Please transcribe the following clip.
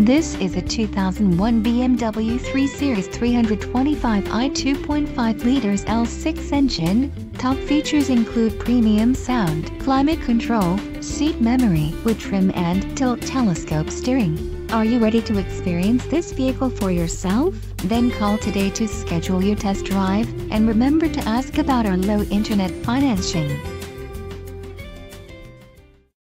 This is a 2001 BMW 3 Series 325i 2.5 liters L6 engine. Top features include premium sound, climate control, seat memory wood trim and tilt telescope steering. Are you ready to experience this vehicle for yourself? Then call today to schedule your test drive and remember to ask about our low internet financing.